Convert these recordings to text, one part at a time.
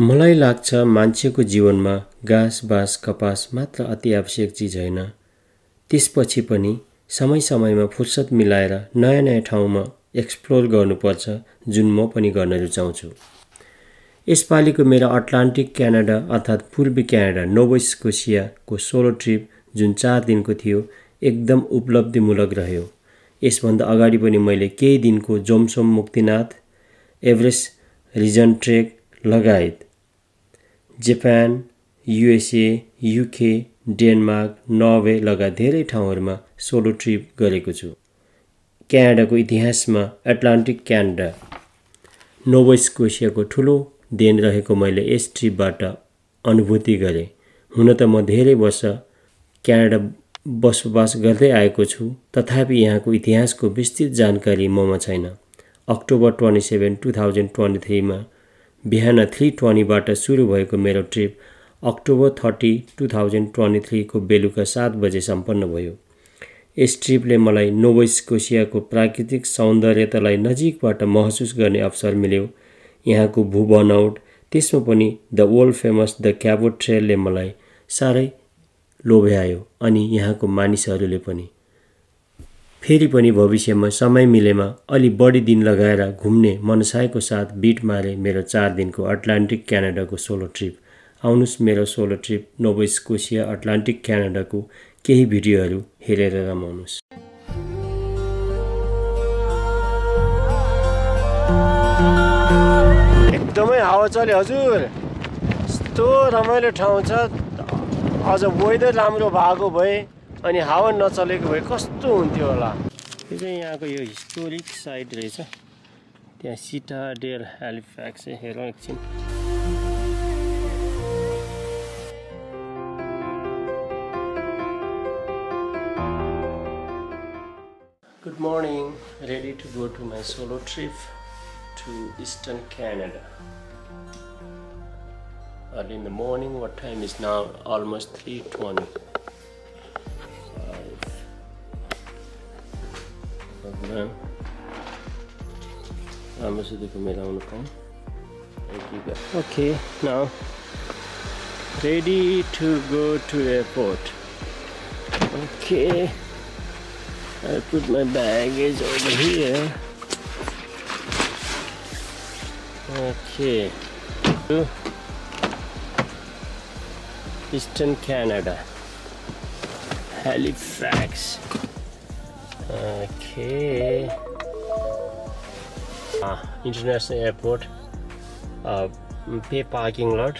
मलाई लाग्छ मान्छेको जीवनमा घाँस बाँस कपास मात्र अति आवश्यक चिज होइन। त्यसपछि पनि समय समयमा फुर्सद मिलाएर नयाँ नयाँ ठाउँमा एक्सप्लोर गर्नुपर्छ जुन म पनि गर्न रुचाउँछु। यसपालिको मेरो अटलान्टिक क्यानाडा अर्थात् पूर्वी क्यानाडा नोभोस्कोसियाको सोलो ट्रिप जुन चार दिनको थियो एकदम उपलब्धिमूलक रह्यो। यसभन्दा अगाडि पनि मैले केही दिनको Jomsom Muktinath Everest region trek लगायत Japan USA UK Denmark Norway लगायत धेरै ठाउँहरूमा सोलो ट्रिप गरेको छु। क्यानाडाको इतिहासमा एटलान्टिक क्यानाडा नोभोस्कोसियाको ठुलो देन रहेको मैले यस ट्रिपबाट अनुभूति गरेँ। हुन त म धेरै वर्ष क्यानाडा बसोबास गर्दै आएको छु तथापि यहाँको इतिहासको विस्तृत जानकारी ममा छैन। October twenty seven two thousand twenty थ्रीमा बिहान थ्री ट्वेन्टीबाट सुरु भएको मेरो trip October thirty two thousand twenty थ्रीको बेलुका सात बजे सम्पन्न भयो। यस ट्रिपले मलाई नोभोस्कोसियाको प्राकृतिक सौन्दर्यतालाई नजिकबाट महसुस गर्ने अवसर मिल्यो। यहाँको भू बनौट त्यसमा पनि the world famous the Cabot ट्रेलले मलाई साह्रै लोभ्यायो अनि यहाँको मानिसहरूले पनि। फेरि पनि भविष्यमा समय मिलेमा अलि बढी दिन लगाएर घुम्ने मनसायको साथ बिट मारे मेरो चार दिनको अटलान्टिक क्यानाडाको सोलो ट्रिप। आउनुहोस् मेरो solo trip Nova Scotia Atlantic क्यानाडाको केही भिडियोहरू हेरेर रमाउनुहोस्। एकदमै हावा चल्यो हजुर। यस्तो रमाइलो ठाउँ छ। अझ वेदर राम्रो भएको भए अनि हावा नचलेको भए कस्तो हुन्थ्यो होला? यो चाहिँ यहाँको यो हिस्टोरिक साइट रहेछ। त्यहाँ सिटा डेल हेल्प्याक्स हेरौँ एकछिन good morning ready to go to my solo trip to eastern Canada early in the morning what time is now almost three twenty भगवान् राम्रोसितको मिलाउनु पाऊँ Okay, now ready to go to airport. Okay, I'll put my baggage over here. Okay, Eastern Canada, Halifax. Okay. International airport pay parking lot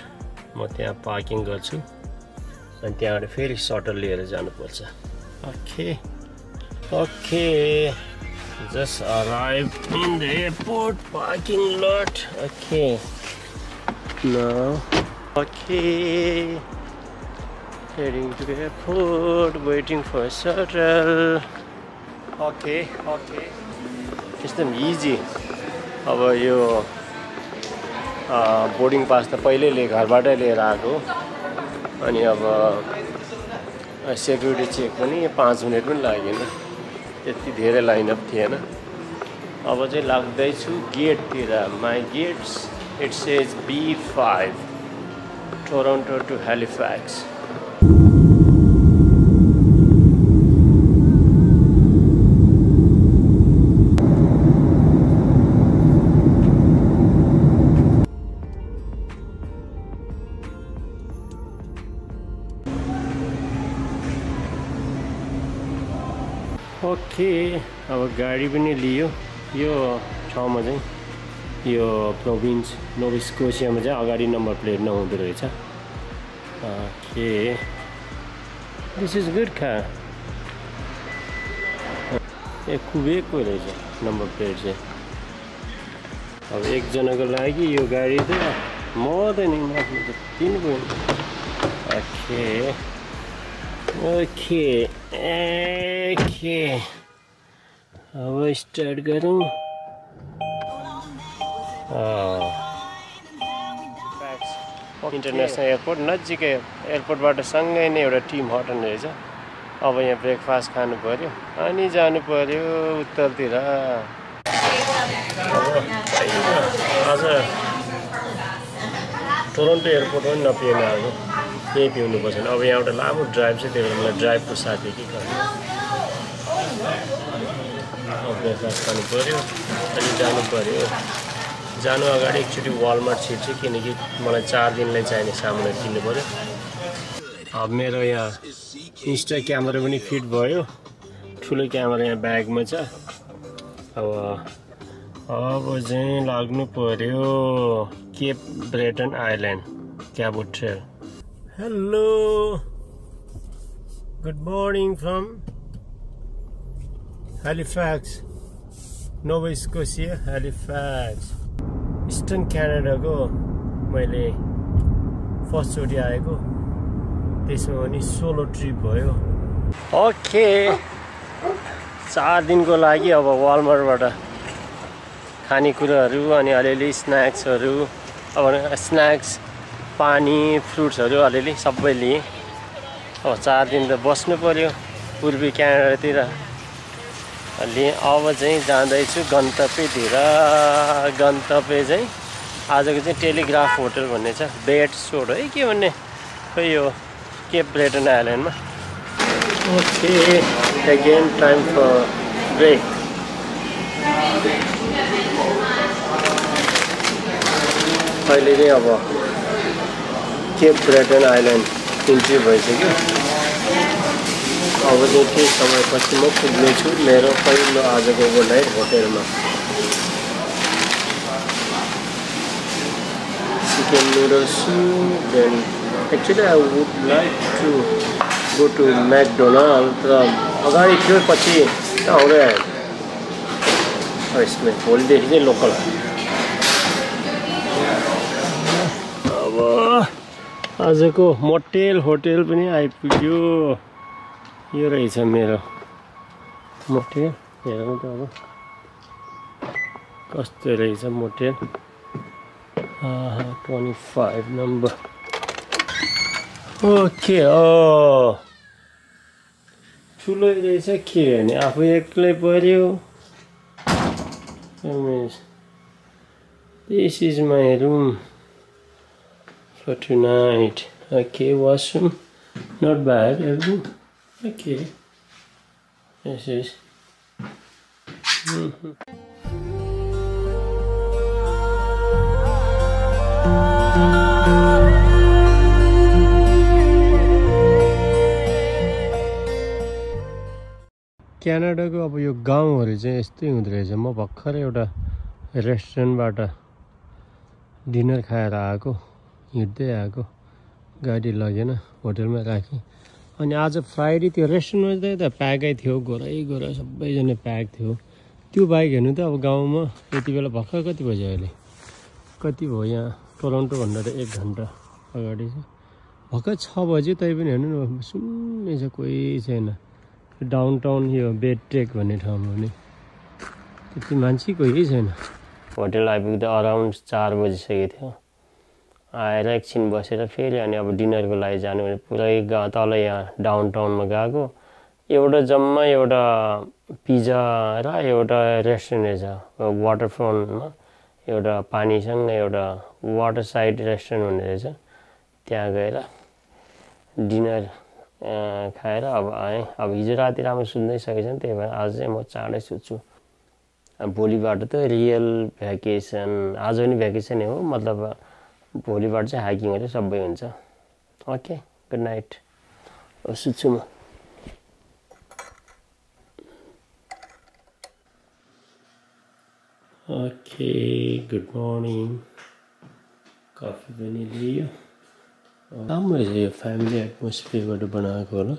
म त्यहाँ parking गर्छु। अनि त्यहाँबाट फेरि shuttle लिएर जानुपर्छ। Okay okay just arrive in the airport parking lot okay okay the airport waiting for a shuttle. Okay okay. एकदम easy अब यो बोर्डिङ पास त पहिल्यै घरबाटै लिएर आएको। अनि अब सेक्युरिटी चेक पनि पाँच मिनट पनि लागेन। त्यति धेरै लाइनअप थिएन। अब चाहिँ लाग्दैछु गेटतिर। My gates it's as B five Toronto to Halifax गाडी पनि लियो। यो ठाउँमा चाहिँ यो प्रोभिन्स नोभिस्कोसियामा चाहिँ अगाडि नम्बर प्लेट नहुँदो रहेछ। ओके दिस इज गुड खा ए कुबेको रहेछ नम्बर प्लेट चाहिँ। अब एकजनाको लागि यो गाडी त मर्दैन तिन ओके ओके ओके अब स्टार्ट गरौँ। इन्टरनेसनल एयरपोर्ट नजिकै एयरपोर्टबाट सँगै नै एउटा टिम हटन रहेछ। अब यहाँ ब्रेकफास्ट खानु पऱ्यो अनि जानु पऱ्यो उत्तरतिर। आज टोरन्टो एयरपोर्ट पनि नपिएन अब यहीँ पिउनु पर्छ अब यहाँ एउटा लामो ड्राइभ छ त्यही भएर मलाई ड्राइभको साथी के गर्नु? ब्रेकफास्ट खानु पऱ्यो अनि जानु पऱ्यो जानु अगाडि एकचोटि वालमार्ट छिर्छु किनकि मलाई चार दिनलाई चाहिने सामानहरू किन्नु पऱ्यो अब मेरो यहाँ इन्स्टा क्यामेरा पनि फिट भयो। ठुलो क्यामेरा यहाँ ब्यागमा छ। अब अब चाहिँ लाग्नु पर्यो Cape Breton Island Cabot trail hello good morning from Halifax Nova Scotia Halifax eastern क्यानाडाको मैले फर्स्टचोटि आएको। त्यसमा पनि सोलो ट्रिप भयो। ओके चार दिनको लागि अब वालमार्टबाट खानेकुराहरू अनि अलिअलि स्न्याक्सहरू अब स्न्याक्स पानी फ्रुट्सहरू अलिअलि सबै लिएँ अब चार दिन त बस्नु पऱ्यो पूर्वी क्यानाडातिर लिएँ अब चाहिँ जाँदैछु गन्तव्यतिर। गन्तव्य चाहिँ आजको चाहिँ टेलिग्राफ होटल भन्ने छ बेड सोड है। के भन्ने? खै यो Cape Breton आइल्यान्डमा। Okay again time for break अहिले चाहिँ अब केप ब्रेटन आइल्यान्ड इन्ट्री भइसक्यो। अब चाहिँ केही समयपछि म पुग्नेछु मेरो पहिलो आजको ओभरनाइट होटेलमा chicken noodle soup then actually I would like to go to McDonald तर अगाडि थियो पछि आउँदै आयो यसमा भोलिदेखि चाहिँ लोकल। अब आजको मोटेल होटेल पनि आइपुग्यो यो रहेछ मेरो मोटेल हेरौँ त अब। कस्तो रहेछ motel twenty five number okay oh. ठुलो रहेछ के भने? आफू एक्लै पऱ्यो this is my room for tonight. Okay, washroom. Not bad, everything. Okay. This is. क्यानाडाको अब यो गाउँहरू चाहिँ यस्तै हुँदो रहेछ म भर्खर एउटा रेस्टुरेन्टबाट डिनर खाएर आएको हिँड्दै आएको गाडी लगेन होटेलमा राखेँ अनि आज फ्राइडे त्यो रेस्टुरेन्टमा चाहिँ त प्याकै थियो घोरै घोरा सबैजना प्याक थियो। त्यो बाइक हेर्नु त अब गाउँमा यति बेला भर्खर कति बज्यो अहिले? कति भयो यहाँ? टोरन्टोभन्दा त एक घन्टा अगाडि चाहिँ भर्खर छ बज्यो तैपनि हेर्नु न सुन्ने छ कोही छैन। डाउन टाउन यो बेड ट्रेक भन्ने ठाउँमा पनि। त्यति मान्छे कोही छैन। होटेल आइपुग्दा अराउन्ड चार बजिसकेको थियो। आएर एकछिन बसेर फेरि अनि अब डिनरको लागि जानु भने पुरै गा तल यहाँ डाउन टाउनमा गएको। एउटा जम्मा एउटा पिज्जा र एउटा रेस्टुरेन्ट रहेछ वाटरफ्रन्टमा एउटा पानीसँग एउटा वाटर साइड रेस्टुरेन्ट हुने रहेछ। त्यहाँ गएर डिनर खाएर अब आएँ। अब हिजो राति राम्रो सुत्नै सकेको छैन त्यही भएर आज चाहिँ म चाँडै सुत्छु। भोलिबाट त रियल भ्याकेसन आज पनि भ्याकेसनै हो मतलब भोलिबाट चाहिँ हाइकिङहरू सबै हुन्छ। ओके गुड नाइट सुत्छु म। ओके गुड मर्निङ कफी पनि लियो। राम्रो रहेछ यो फ्यामिली एटमोस्फियरबाट बनाएको होला।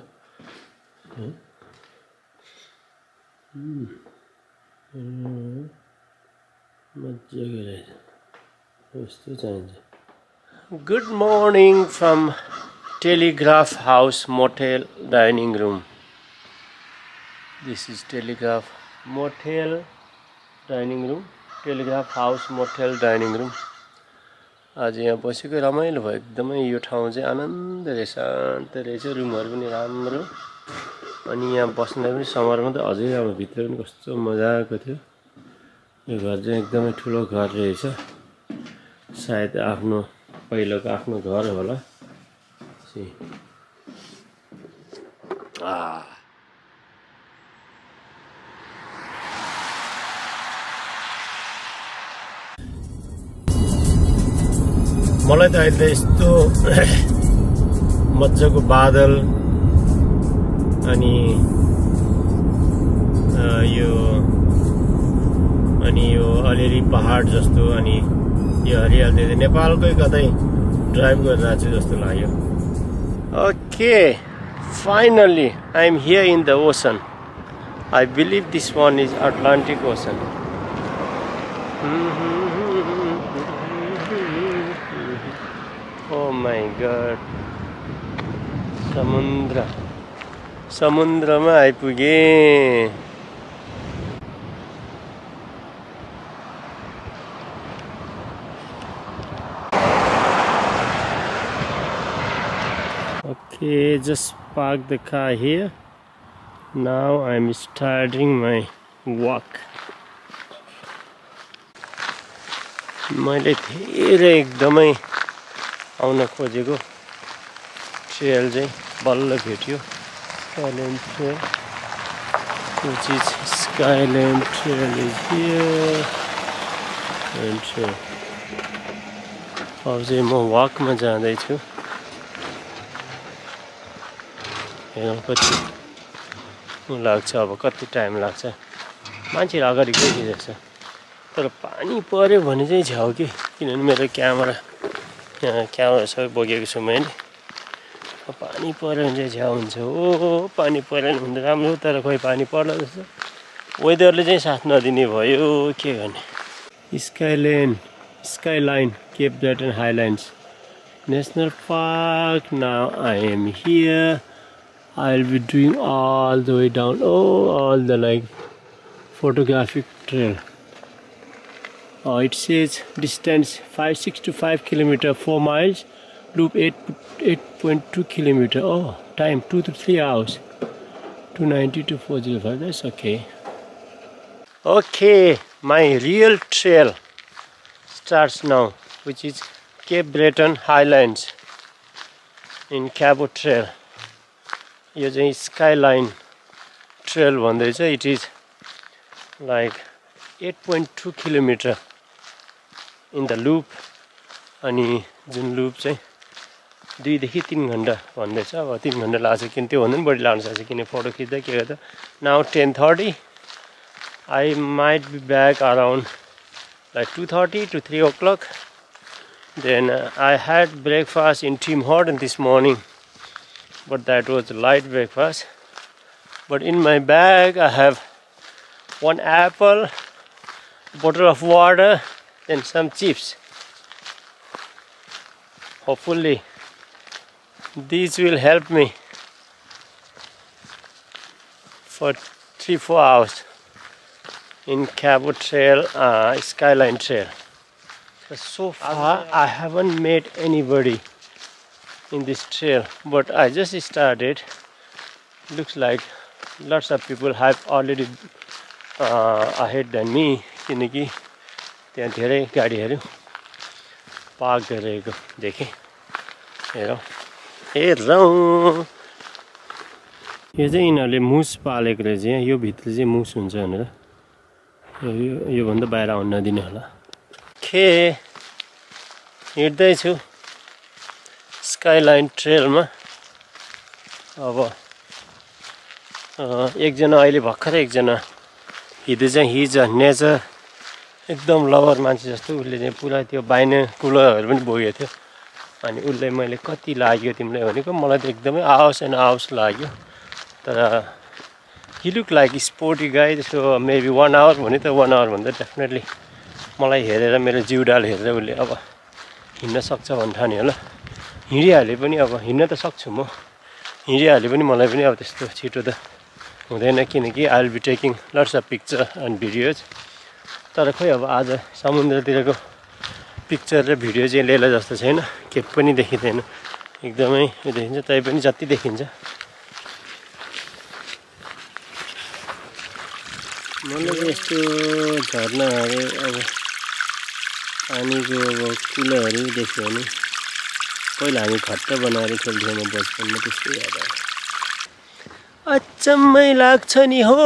मजाको रहेछ। यस्तो चाहिन्छ। Good morning from Telegraph House motel dining room this is Telegraph motel dining room Telegraph House motel dining room आज यहाँ बसेको रमाइलो भयो। एकदमै यो ठाउँ चाहिँ आनन्द रहेछ। शान्त रहेछ। रुमहरू पनि राम्रो। अनि यहाँ बस्नलाई पनि समरमा त अझै अब भित्र पनि कस्तो मजाको थियो। यो घर चाहिँ एकदमै ठुलो घर रहेछ। सायद आफ्नो पहिलाको आफ्नो घर होला। मलाई त अहिले यस्तो मजाको बादल अनि यो अनि यो अलिअलि पहाड जस्तो अनि यो हरियाली देख्दै नेपालकै कतै ड्राइभ गरिरहेको छु जस्तो लाग्यो। Okay finally I am here in the ocean I believe this one is Atlantic ocean oh my god समुद्र समुद्रमा आइपुगेँ just park the car now I am starting my walk मैले धेरै एकदमै आउन खोजेको। ट्रियल चाहिँ बल्ल भेट्यो। अब चाहिँ म वाकमा जाँदैछु। हेरौँ कति लाग्छ? अब कति टाइम लाग्छ? मान्छेहरू अगाडि गइरहेछ तर पानी पऱ्यो भने चाहिँ छ्याउ कि? किनभने मेरो क्यामेरा क्यामेरा सबै बोकेको छु मैले। पानी पऱ्यो भने चाहिँ छ्याउ हुन्छ। ओ पानी परेन भने त राम्रो तर खोइ पानी पर्ला जस्तो। वेदरले चाहिँ साथ नदिने भयो के गर्ने? Skyland skyline Cape Breton Highlands National Park now I am here. I'll be doing all the way down, oh, all the like photographic trail. Oh, it says distance 565 kilometer, 4 miles, loop 8 8.2 kilometer. Oh, time 2 to 3 hours. 290 to 405. That's okay. Okay, my real trail starts now, which is Cape Breton Highlands in Cabo Trail. यो चाहिँ skyline trail भन्दैछ it is like eight point two kilometre in the loop अनि जुन loop चाहिँ दुईदेखि तिन घन्टा भन्दैछ अब तिन घन्टा लाग्छ किन त्योभन्दा पनि बढी लाग्न सक्छ किन फोटो खिच्दा के गर्दा। Now ten thirty I might be back around like two thirty to three o'clock then I had breakfast in Tim hot this morning but that was a light breakfast. But in my bag, I have one apple, bottle of water, and some chips. Hopefully, these will help me for three four hours in Cabo Trail, uh, Skyline Trail. So far, I haven't met anybody in this trail but I just started. Looks like lots of people have already uh, ahead than me. किनकि त्यहाँ धेरै गाडीहरू park गरिरहेको देखेँ हेरौँ हेरौँ यो चाहिँ यिनीहरूले मुस पालेको रहेछ यहाँ यो भित्र चाहिँ मुस हुन्छ भनेर यो योभन्दा बाहिर आउन नदिने होला खे हिँड्दैछु स्काइलाइन ट्रेलमा अब एकजना अहिले भर्खरै एकजना हिजो चाहिँ हिजो नेचर एकदम लभर मान्छे जस्तो उसले चाहिँ पुरा त्यो बाइने कुलरहरू पनि बोकेको थियो। अनि उसले मैले कति लाग्यो तिमीलाई भनेको मलाई त एकदमै आओस् एन्ड आओस् लाग्यो। तर लुक लाइक स्पोर्टी गाई त्यसो मेबी वान आवर भने त वान आवर भन्दा डेफिनेटली मलाई हेरेर मेरो जिउ डाल हेरेर उसले अब हिँड्न सक्छ भन्ने ठान्यो होला। हिँडिहाले पनि अब हिँड्न त सक्छु म। हिँडिहाले पनि मलाई पनि अब त्यस्तो छिटो त हुँदैन किनकि I will be taking lots of picture and videos तर खोइ अब आज समुद्रतिरको पिक्चर र भिडियो चाहिँ लिएला जस्तो छैन के पनि देखिँदैन। एकदमै देखिन्छ तै पनि जति देखिन्छ। मलाई यस्तो झर्नाहरू अब पानीको अब कुलोहरू देख्यो भने पहिला हामी खट्ट बनाएर खेल्थ्यौँ म बचपनमा त्यस्तै याद आयो। अचम्मै लाग्छ नि हो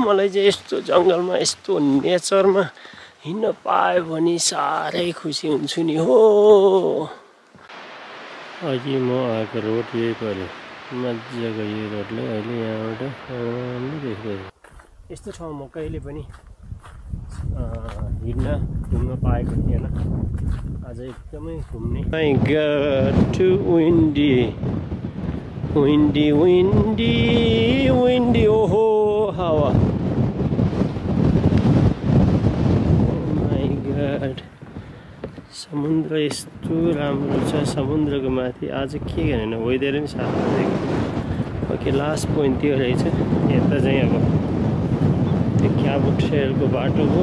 मलाई चाहिँ यस्तो जङ्गलमा यस्तो नेचरमा हिँड्न पायो भने साह्रै खुसी हुन्छु नि हो। अघि म आएको रोड यही पऱ्यो। मजाको यो रोडले अहिले यहाँबाट राम्रो देखिरहेको। यस्तो ठाउँ म कहिले पनि हिँड्न घुम्न पाएको थिएन। आज एकदमै घुम्ने। Too windy windy windy windy ओहो हावा समुद्र यस्तो राम्रो छ समुद्रको माथि। आज के गरेन? वेदर पनि साथ ओके लास्ट पोइन्ट त्यो रहेछ। यता चाहिँ अब क्याबो ट्रेलको बाटोको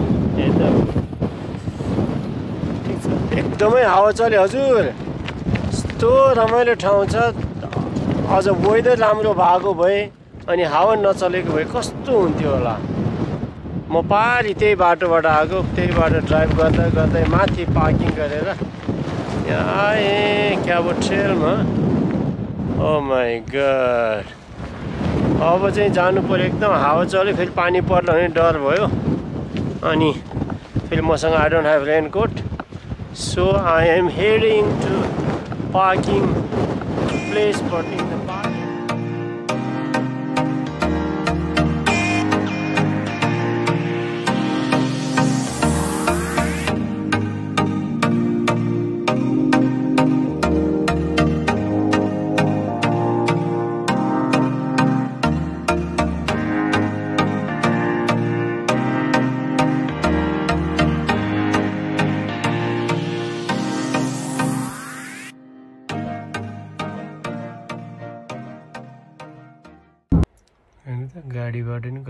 एकदमै हावा चल्यो हजुर। यस्तो रमाइलो ठाउँ छ। अझ वेदर राम्रो भएको भए अनि हावा नचलेको भए कस्तो हुन्थ्यो होला। म पारि त्यही बाटोबाट आएको त्यही बाटो ड्राइभ गर्दा गर्दै माथि पार्किङ गरेर यहाँ ए क्याबो ट्रेलमा ओ माई गड अब चाहिँ जानु पऱ्यो एकदम हावा चल्यो फेरि पानी पर्ला भने डर भयो। अनि फेरि मसँग I don't have raincoat so I am heading to parking place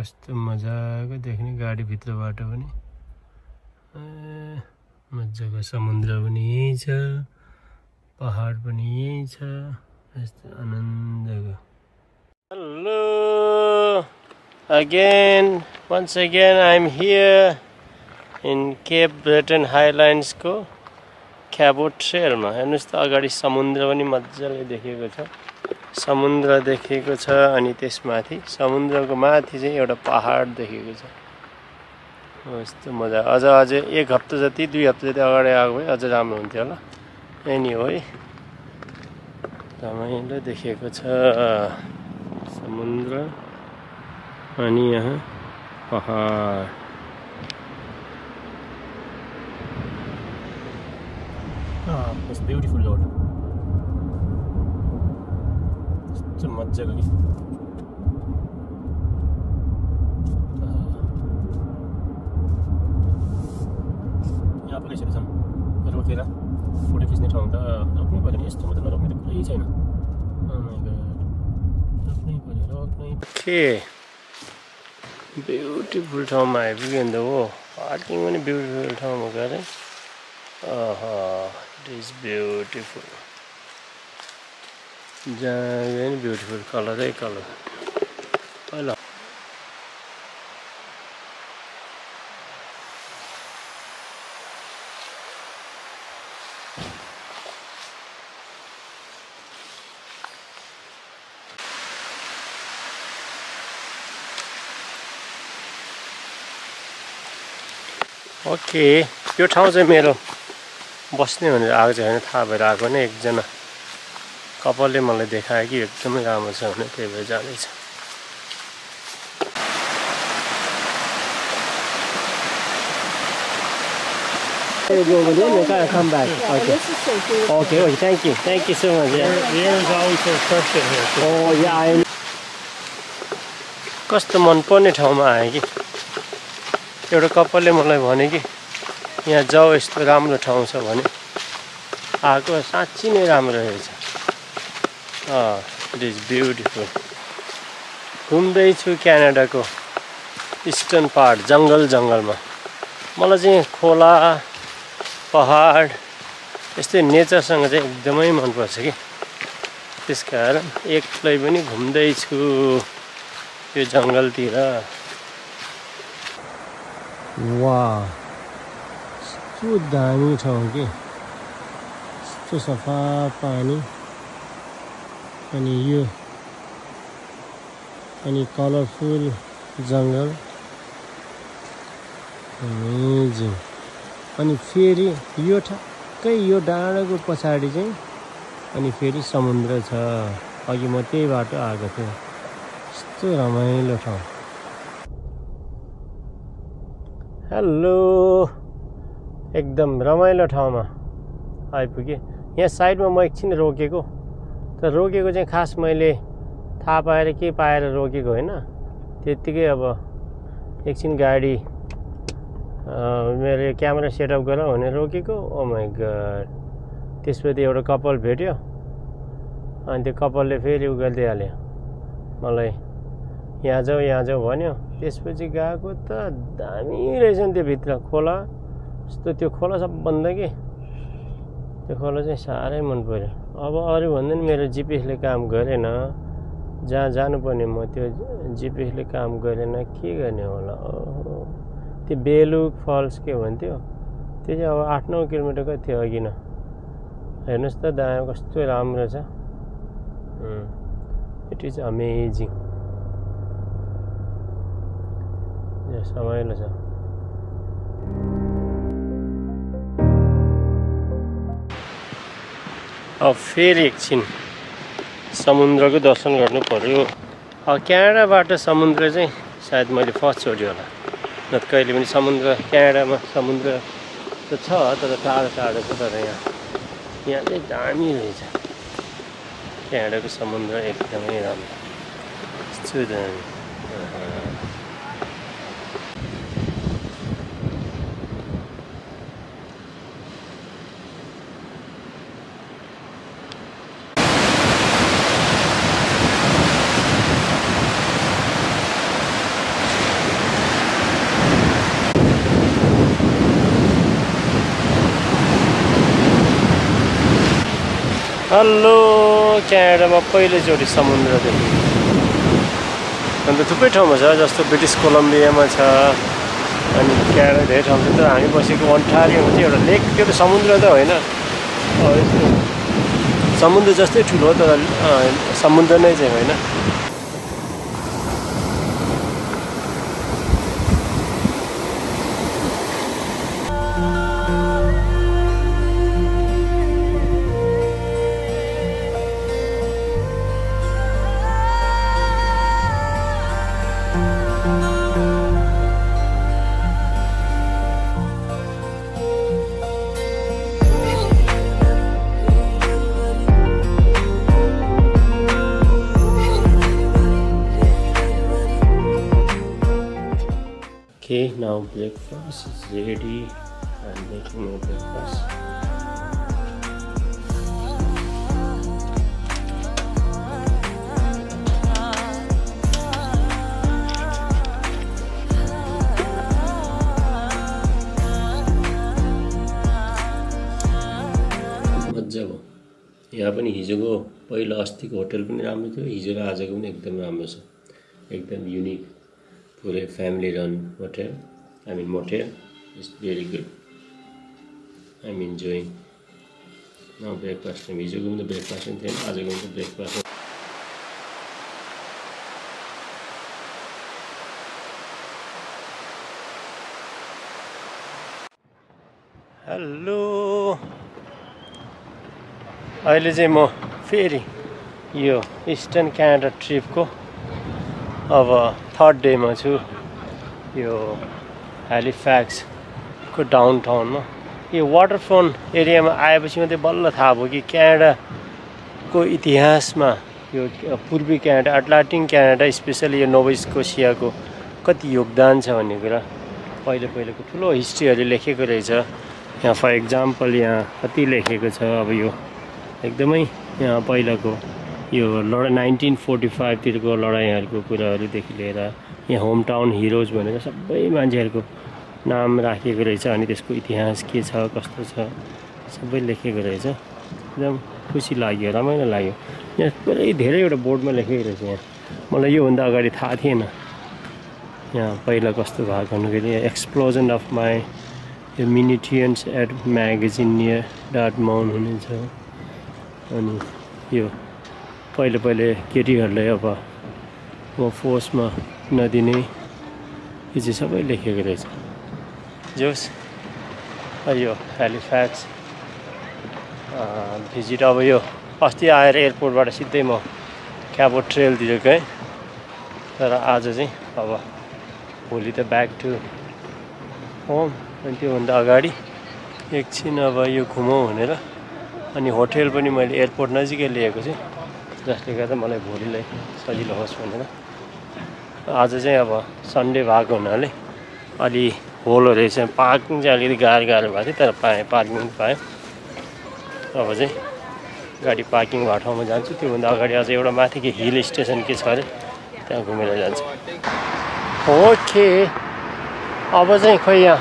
कस्तो मजाको देख्ने गाडीभित्रबाट पनि। मजाको समुद्र पनि यहीँ छ पहाड पनि यहीँ छ यस्तो आनन्दको। Hello again once again I am here in Cape Breton हाइल्यान्ड्सको Cabot ट्रेलमा हेर्नुहोस् त अगाडि समुद्र पनि मजाले देखेको छ। समुद्र देखेको छ अनि त्यसमाथि समुद्रको माथि चाहिँ एउटा पहाड देखेको छ। यस्तो मजा। अझ अझै एक हप्ता जति दुई हप्ता जति अगाडि आएको भए अझ राम्रो हुन्थ्यो होला। एनी हो है रमाइलो देखेको छ समुद्र अनि यहाँ पहाड। Ah, it's beautiful road. यस्तो मजाको कि यहाँ पुलिसहरू छन् रोकेर फोटो खिच्ने ठाउँ त रोक्नै पऱ्यो नि यस्तोमा त नरोक्ने त कुरै छैन रोक्नै पऱ्यो रोक्नै के ब्युटिफुल ठाउँमा आइपुग्यो नि त हो पार्किङ पनि ब्युटिफुल ठाउँमा गएर इट इज ब्युटिफुल जहाँ गए नि ब्युटिफुल कलरै कलर पहिला ओके यो ठाउँ चाहिँ मेरो बस्ने भनेर आएको होइन थाहा भएर आएको नै एकजना। कपालले मलाई देखायो कि एकदमै राम्रो छ भने त्यही भएर जाँदैछ। यू सो मच कस्तो मनपर्ने ठाउँमा आयो कि? एउटा कपालले मलाई भने कि यहाँ जाऊ यस्तो राम्रो ठाउँ छ भने। आएको साँच्ची नै राम्रो रहेछ। इट इज ब्युटिफुल घुम्दैछु क्यानाडाको इस्टर्न पार्ट जङ्गल जङ्गलमा मलाई चाहिँ खोला पहाड यस्तै नेचरसँग चाहिँ एकदमै मनपर्छ कि त्यस कारण एक्लै पनि घुम्दैछु यो जङ्गलतिर वा यस्तो दामी ठाउँ कि यस्तो सफा पानी अनि यो अनि कलरफुल जङ्गल अनि फेरि यो ठ्याक्कै यो डाँडाको पछाडि चाहिँ अनि फेरि समुद्र छ। अघि म त्यही बाटो आएको थिएँ। यस्तो रमाइलो ठाउँ। हेलो एकदम रमाइलो ठाउँमा आइपुगेँ। यहाँ साइडमा म एकछिन रोकेको। तर रोकेको चाहिँ खास मैले थाहा पाएर के पाएर रोकेको होइन त्यत्तिकै अब एकछिन गाडी मेरो क्यामेरा सेटअप गरौँ भने रोकेको ओ माई गड त्यसपछि एउटा कपाल भेट्यो अनि त्यो कपालले फेरि उ गरिदिइहाल्यो मलाई यहाँ जाऊ यहाँ जाऊ भन्यो त्यसपछि गएको त दामी रहेछ नि त्यो भित्र खोला। यस्तो त्यो खोला सबभन्दा कि? त्यो खोला चाहिँ साह्रै मन पऱ्यो अब अरू भन्दा नि मेरो जिपिएसले काम गरेन। जहाँ जानुपर्ने म त्यो जिपिएसले काम गरेन के गर्ने होला? ओहो। त्यो बेलुक फल्स के भन्थ्यो? त्यो चाहिँ अब आठ नौ किलोमिटर कति थियो अघि न हेर्नुहोस् त दायाँ कस्तो राम्रो छ। इट इज अमेजिङ रमाइलो छ। अब फेरि एकछिन समुद्रको दर्शन गर्नु पऱ्यो क्यानाडाबाट समुद्र चाहिँ सायद मैले फर्स्टचोटि होला। न त कहिले पनि समुद्र क्यानाडामा समुद्र त छ तर टाढो टाढो छ तर यहाँ यहाँ चाहिँ दामी रहेछ। क्यानाडाको समुद्र एकदमै राम्रो। दामी। हेलो क्यानाडामा पहिलोचोटि समुद्र देखेँ अन्त थुप्रै ठाउँमा छ जस्तो ब्रिटिस कोलम्बियामा छ अनि क्यानाडा धेरै ठाउँ छ। तर हामी बसेको अन्टारियोमा चाहिँ एउटा लेक त्यो त समुद्र त होइन। समुद्र जस्तै ठुलो तर समुद्र नै चाहिँ होइन। Now breakfast is ready. I'm making my breakfast. मजाको यहाँ पनि हिजोको पहिलो अस्तिको होटल पनि राम्रो थियो हिजो र आजको पनि एकदम राम्रो छ एकदम युनिक पुरै family run hotel I mean motel it's very good I am enjoying न ब्रेकफास्ट हिजोको पनि त ब्रेकफास्ट पनि थिएन आजको पनि त ब्रेकफास्ट हेलो अहिले चाहिँ म फेरि यो इस्टर्न क्यानाडा ट्रिपको अब थर्ड डेमा छु। यो ह्यालिफ्याक्सको डाउन टाउनमा यो वाटरफ्रन्ट एरियामा आएपछि मात्रै बल्ल थाहा भयो कि क्यानाडाको इतिहासमा यो पूर्वी क्यानाडा अटलान्टिक क्यानाडा स्पेसली यो नोभेस्कोसियाको कति योगदान छ भन्ने कुरा पहिलो पहिलोको ठुलो हिस्ट्रीहरू लेखेको रहेछ यहाँ फर इक्जाम्पल यहाँ कति लेखेको छ अब यो एकदमै यहाँ पहिलाको यो लडाइँ नाइन्टिन फोर्टी फाइभतिरको लडाइँहरूको कुराहरूदेखि लिएर यहाँ होम टाउन हिरोज भनेर सबै मान्छेहरूको नाम राखिएको रहेछ अनि त्यसको इतिहास के छ कस्तो छ सबै लेखेको रहेछ। एकदम खुसी लाग्यो रमाइलो लाग्यो। यहाँ पुरै धेरैवटा बोर्डमा लेखेको रहेछ यहाँ। मलाई योभन्दा अगाडि थाहा थिएन। यहाँ पहिला कस्तो भएको भन्दाखेरि एक्सप्लोजन अफ माई यो मिनिटियन्स एट म्यागजिन नियर डाट माउन्ट हुनेछ अनि यो पहिले पहिले केटीहरूलाई अब म फोर्समा नदिने यो चाहिँ सबै लेखेको रहेछ। जोस् यो हेलिफ्याक्स भिजिट अब यो अस्ति आएर एयरपोर्टबाट सिधै म क्याबो ट्रेलतिर गएँ। तर आज चाहिँ अब भोलि त ब्याक टु होम अनि त्योभन्दा अगाडि एकछिन अब यो घुमौँ भनेर अनि होटेल पनि मैले एयरपोर्ट नजिकै लिएको छु। जसले गर्दा मलाई भोलिलाई सजिलो होस् भनेर आज चाहिँ अब सन्डे भएको हुनाले अलि होलो रहेछ। पार्किङ चाहिँ अलिकति गाह्रो गाह्रो भएको थियो तर पाएँ पार्किङ पाएँ। अब चाहिँ गाडी पार्किङ भएको ठाउँमा जान्छु। त्योभन्दा अगाडि अझ एउटा माथिको हिल स्टेसन के छ अरे त्यहाँ घुमेर जान्छु। ओके। अब चाहिँ खोइ यहाँ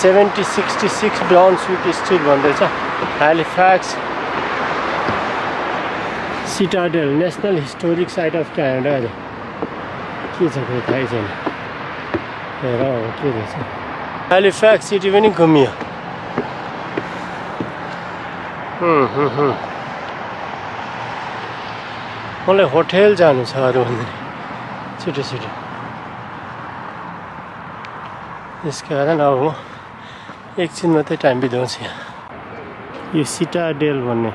seventy sixty six Brunswick street भन्दैछ। Halifax Citadel National Historic Site of Canada अरे के छ खोइ थाहै छैन हेर के रहेछ हेलिफ्याक्स सिटी पनि घुमियो मलाई होटेल जानु छ अरू भन्दाखेरि छिटो छिटो त्यस कारण अब म एकछिन मात्रै टाइम बिताउँछु यहाँ यो सिटाडेल भन्ने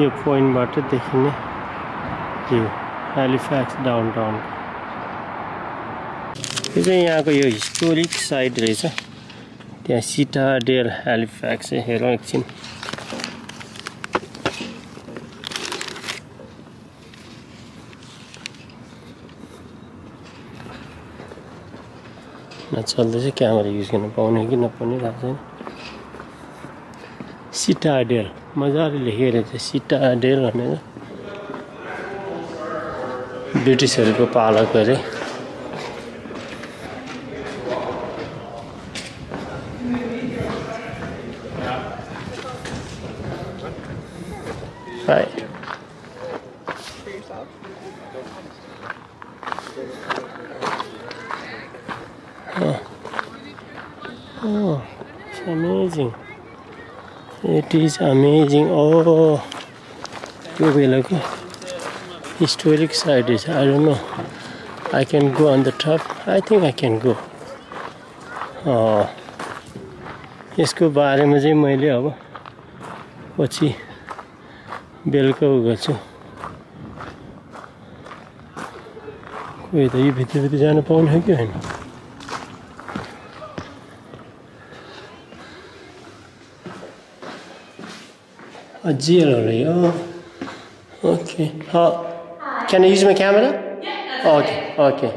यो पोइन्टबाट देखिने यो हेलिफ्याक्स डाउन टाउन यो चाहिँ यहाँको यो हिस्टोरिक साइट रहेछ। त्यहाँ सिटाडेल हेलिफ्याक्स हेरौँ एकछिन चल्दैछ क्यामेरा युज गर्न पाउने कि नपाउने थाहा छैन। सिटाडेल मजाले लेखेको रहेछ सिटाडेल भनेर ब्रिटिसहरूको पालक अरे It is amazing. Oh, यो बेलाको historic site is I don't know I can go on the top I think I can go यसको बारेमा चाहिँ मैले अब पछि बेलुका उ गर्छु कोही त यो भित्रभित्र जानु पाउने हो कि होइन A already. Oh, okay. Uh, can I use my camera? Yeah, that's Okay, okay.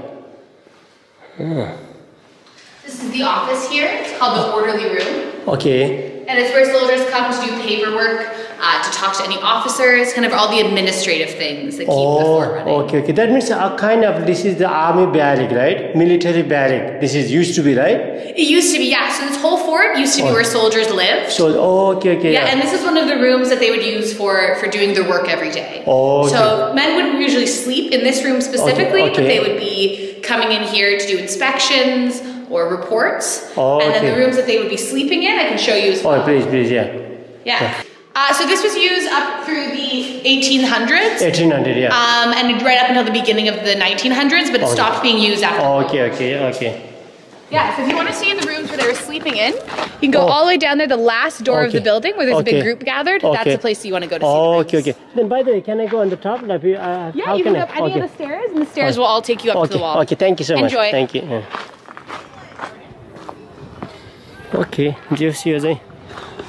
This is the office here. It's called the orderly room. Okay. And it's where soldiers come to do paperwork, uh, to talk to any officers, kind of all the administrative things that keep the fort Oh, running. okay, okay. That means a kind of this is the army barrack, right? Military barrack. This is used to be, right? It used to be, yeah. So this whole fort used to be Oh. where soldiers lived. So, oh, okay, okay. yeah, and this is one of the rooms that they would use for for doing their work every day. Oh, okay. So men wouldn't usually sleep in this room specifically, but okay. they would be coming in here to do inspections or reports. Oh, and then the rooms that they would be sleeping in, I can show you as well. Oh, please, please, yeah. Yeah. Uh, so this was used up through the 1800s. 1800, yeah. Um, and right up until the beginning of the 1900s, but it okay. stopped being used after. Oh, okay, okay, okay. Yeah, so if you want to see in the rooms where they were sleeping in, you can go oh. all the way down there, the last door okay. of the building where there's okay. a big group gathered. Okay. That's the place you want to go to oh, Okay, okay. Then by the way, can I go on the top? Uh, yeah, you can, can go up any of the stairs, and the stairs will all take you up to the wall. Okay, thank you so Enjoy. much. Thank you. Yeah. Okay, Jeff, see you,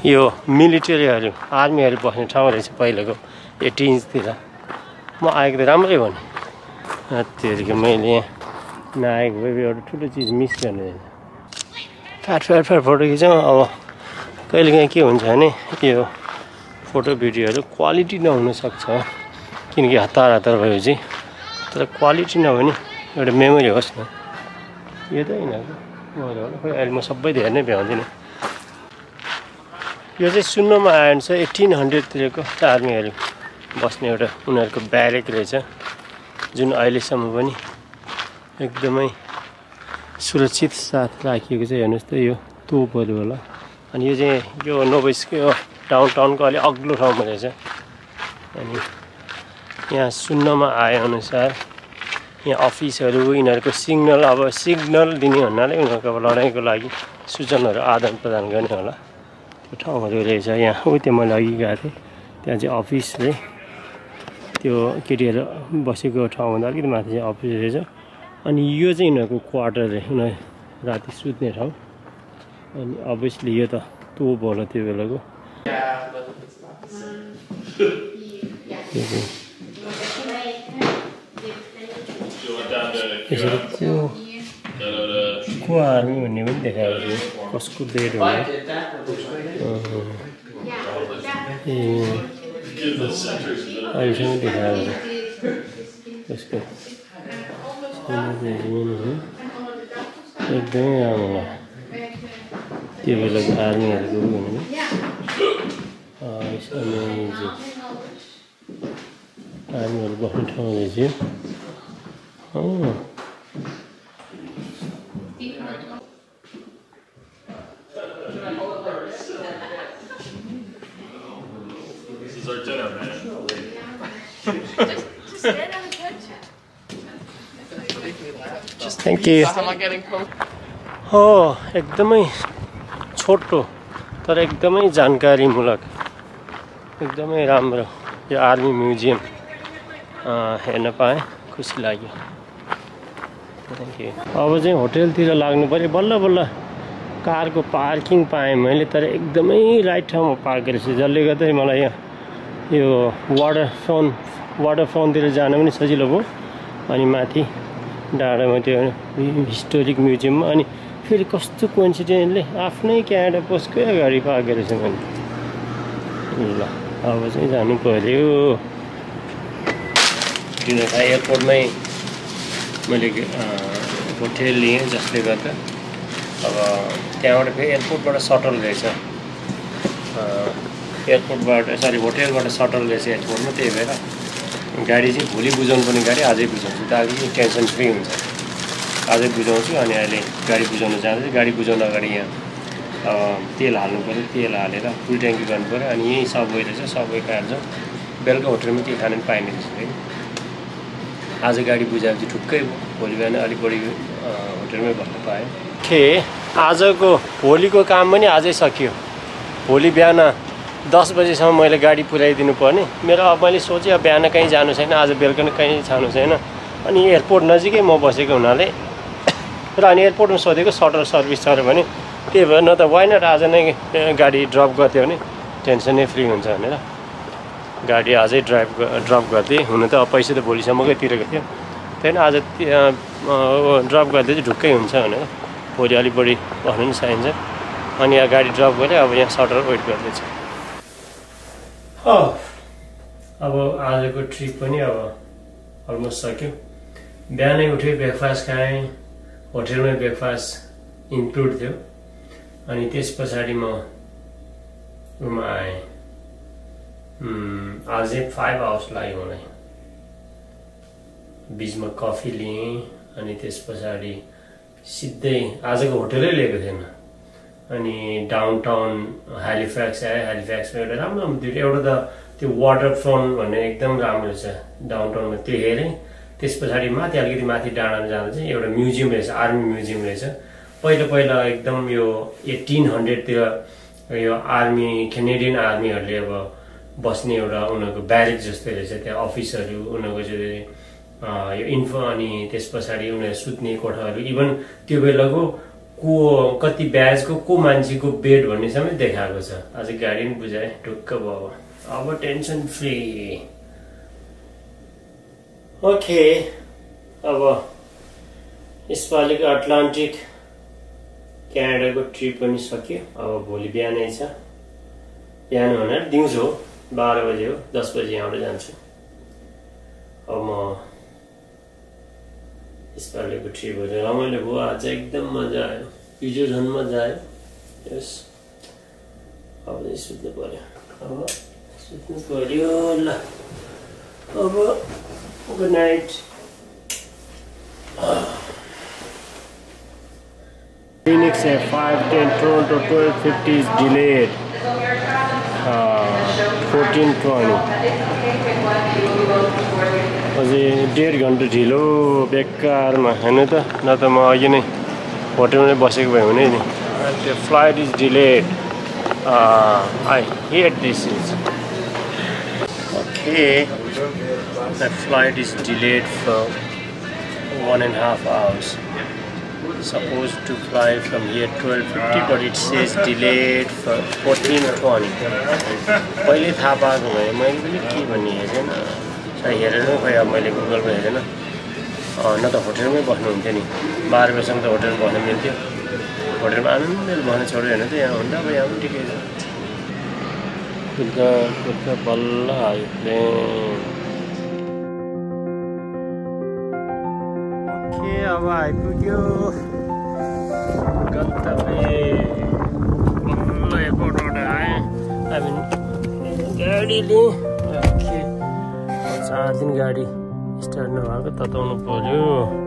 यो मिलिटरीहरू आर्मीहरू बस्ने ठाउँ रहेछ पहिलाको एटिन्सतिर म आएको त राम्रै भने। त्योहरूको मैले यहाँ नआएको भए एउटा ठुलो चिज मिस गर्ने फ्याट फ्याट फोटो खिचौँ अब कहिलेकाहीँ के हुन्छ भने यो फोटो भिडियोहरू क्वालिटी नहुनसक्छ किनकि हतार हतार भएपछि। तर क्वालिटी नभए नि एउटा मेमोरी होस् न। यो त होला खोइ अहिले म सबै धेरै नै भ्याउँदिनँ। यो चाहिँ सुन्नमा आयो भने चाहिँ एट्टिन हन्ड्रेडतिरको आर्मीहरू बस्ने एउटा उनीहरूको ब्यारेक रहेछ जुन अहिलेसम्म पनि एकदमै सुरक्षित साथ राखिएको चाहिँ हेर्नुहोस् त यो तोपहरू होला। अनि यो चाहिँ यो नोबेसको यो डाउन टाउनको अलिक अग्लो ठाउँमा रहेछ। अनि यहाँ सुन्नमा आएअनुसार यहाँ अफिसहरू यिनीहरूको सिग्नल अब सिग्नल दिने भन्नाले उनीहरूको अब लडाइँको लागि सूचनाहरू आदान प्रदान गर्ने होला। ठाउँहरू रहेछ। यहाँ ऊ त्यो मैले अघि गएको थिएँ। त्यहाँ चाहिँ अफिस रे। त्यो केटीहरू बसेको ठाउँभन्दा अलिकति माथि चाहिँ अफिस रहेछ। अनि यो चाहिँ यिनीहरूको क्वार्टर रे। उनीहरू राति सुत्ने ठाउँ। अनि अभियसली यो त तोप होला त्यो बेलाको। त्यो यसरी को को आर्मी भन्ने पनि देखाएको थियो कसको बेड अँ। ए अहिलेसम्म देखाएको छ यसको एकदमै राम्रो लाग्यो त्यो बेलाको आर्मीहरूको भनेको आर्मीहरू बस्ने ठाउँ रहेछ यो अँ। This is our dinner, man. Close. हो एकदमै छोटो तर एकदमै जानकारीमूलक एकदमै राम्रो यो आर्मी म्युजियम हेर्न पाएँ खुसी लाग्यो। थ्याङ्क यू अब चाहिँ होटेलतिर लाग्नु पऱ्यो। बल्ल बल्ल कारको पार्किङ पाएँ मैले तर एकदमै राइट ठाउँमा पार्क गरेको छु जसले गर्दा मलाई यहाँ यो वाटर फ्रन वाटर फ्रन्टतिर जान पनि सजिलो भयो। अनि माथि डाँडामा त्यो हिस्टोरिक म्युजियममा अनि फेरि कस्तो कोइन्सिडेन्टले आफ्नै क्यानाडा पोस्टकै अगाडि पार्क गरेको छु मैले ल अब चाहिँ जानु पऱ्यो किनभने एयरपोर्टमै मैले होटेल लिएँ जसले गर्दा अब त्यहाँबाट फेरि एयरपोर्टबाट सटल रहेछ एयरपोर्टबाट सरी होटेलबाट सटल रहेछ एयरपोर्टमा त्यही भएर गाडी चाहिँ भोलि बुझाउनु पर्ने गाडी आजै बुझाउँछु। त अलिकति टेन्सन फ्री हुन्छ। आजै बुझाउँछु अनि अहिले गाडी बुझाउनु जाँदैछु। गाडी बुझाउनु अगाडि यहाँ तेल हाल्नु पऱ्यो तेल हालेर फुल ट्याङ्की गर्नु पऱ्यो अनि यहीँ सबवे रहेछ। सबवे काट्छ बेलुका होटेलमा के खानु पनि पाइने रहेछ है आज गाडी बुझाएपछि ठुक्कै भोलि बिहान अलिक बढी होटेलमै भन्न पाएँ। के? आजको भोलिको काम पनि आजै सकियो। भोलि बिहान दस बजीसम्म मैले गाडी पुर्याइदिनु पर्ने। मेरो अब मैले सोचेँ अब बिहान कहीँ जानु छैन आज बेलुका नै कहीँ जानु छैन। अनि एयरपोर्ट नजिकै म बसेको हुनाले र अनि एयरपोर्टमा सोधेको सटल सर्भिस छ भने त्यही भएर न त वाइन आज नै गाडी ड्रप गरिदियो भने टेन्सनै फ्री हुन्छ भनेर गाडी आजै ड्राइभ ड्रप गरिदिएँ। हुन त पैसा त भोलिसम्मकै तिरेको थियो। त्यही आज ड्रप गरिदिए चाहिँ ढुक्कै हुन्छ भनेर भोलि अलिक बढी बस्नु पनि चाहिन्छ। अनि यहाँ गाडी ड्रप गरेँ अब यहाँ सटर वेट गर्दैछ। अब आजको ट्रिप पनि अब अलमोस्ट सक्यो। बिहानै उठेँ ब्रेकफास्ट खाएँ होटेलमै ब्रेकफास्ट इन्क्लुड थियो। अनि त्यस पछाडि म रुममा आएँ। आज फाइभ आवर्स लाग्यो मलाई। बिचमा कफी लिएँ अनि त्यस पछाडि सिधै आजको होटेलै लिएको थिएन। अनि डाउन टाउन ह्यालिफ्याक्स आयो ह्यालिफ्याक्समा एउटा राम्रो राम्रो दुइटा एउटा त त्यो वाटर फ्रन्ट भन्ने एकदम राम्रो छ डाउन टाउनमा त्यो हेरेँ। त्यस पछाडि माथि अलिकति माथि डाँडामा जाँदा चाहिँ एउटा म्युजियम रहेछ आर्मी म्युजियम रहेछ। पहिला पहिला एकदम यो एट्टिन हन्ड्रेडतिर यो आर्मी केनेडियन आर्मीहरूले अब बस्ने एउटा उनीहरूको ब्यारेक जस्तै रहेछ त्यहाँ अफिसहरू उनीहरूको चाहिँ यो इन्फो अनि त्यस पछाडि उनीहरू सुत्ने कोठाहरू। इभन त्यो बेलाको को कति ब्याजको को मान्छेको बेड भन्ने समेत देखाएको छ। आज गाडी पनि बुझाएँ ढुक्क भयो। अब टेन्सन फ्री। ओके। अब यसपालिको अटलान्टिक क्यानाडाको ट्रिप पनि सक्यो। अब भोलि बिहानै छ। बिहान भनेर दिउँसो हो बाह्र बजे हो दस बजी यहाँबाट जान्छु। अब म यसपालिको ट्रिपहरू रमाइलो भयो। आज एकदम मजा आयो। हिजो आयो यस अब सुत्नु पऱ्यो अब सुत्नु पऱ्यो ल अब good night Phoenix at 510 Toronto 1250 is delayed. Uh, 14 fourteen twenty अझै डेढ घन्टा ढिलो बेकारमा होइन त न त म अघि नै होटेलमै बसेको भए हुने नि त्यो flight is delayed I hate this is okay the flight is delayed for one and a half hours. Supposed to fly from here 12.50 but it says delayed for 14.20. पहिले थाहा पाएको भए मैले पनि के भन्ने हेरेन हेरेर खोइ अब मैले गुगलमा हेरेन न त होटेलमै बस्नुहुन्थ्यो नि। बाह्र बजीसम्म त होटेलमा बस्नु मिल्थ्यो। होटेलमा आनन्दले बस्न छोड्यो भने त यहाँ हुँदा अब यहाँ पनि ठिकै छ। कुद्दा कुद्दा बल्ल आयो प्लेन अब आइपुग्यो। गन्तव्य। बल्ल एयरपोर्टबाट आएँ। हामी गाडी लिएँ ओके चार दिन गाडी। starting to rocket that on the podium.